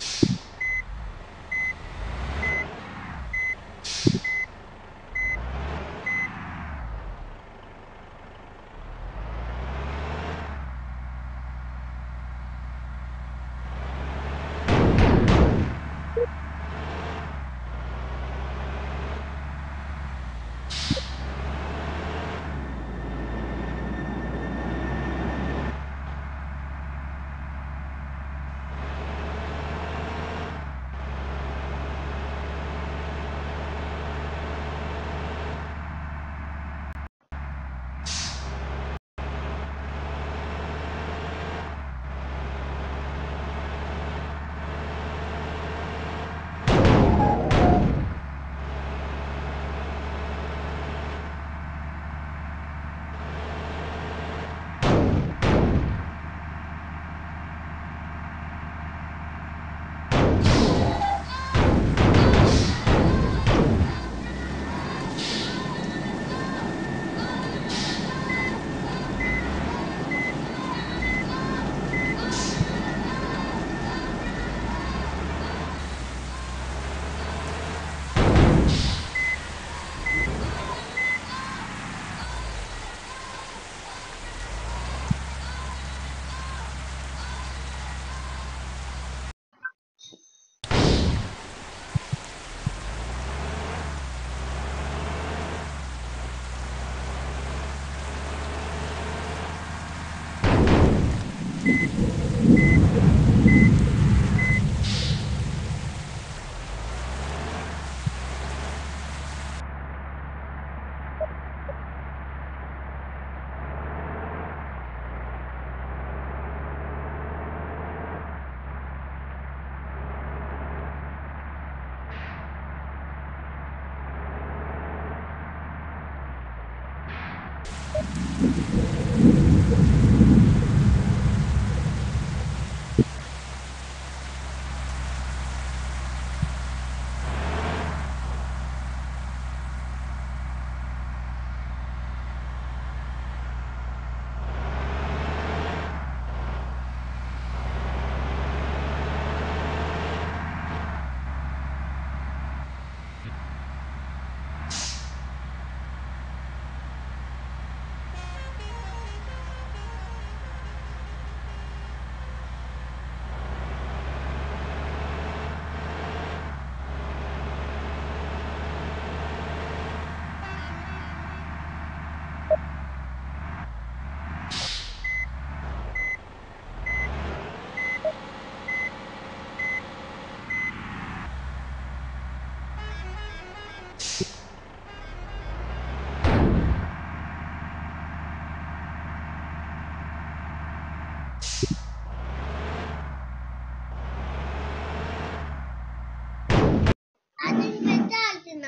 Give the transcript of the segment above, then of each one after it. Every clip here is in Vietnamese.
Yes.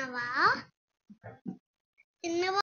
అది పెద్ద తిన్నావా చిన్నవా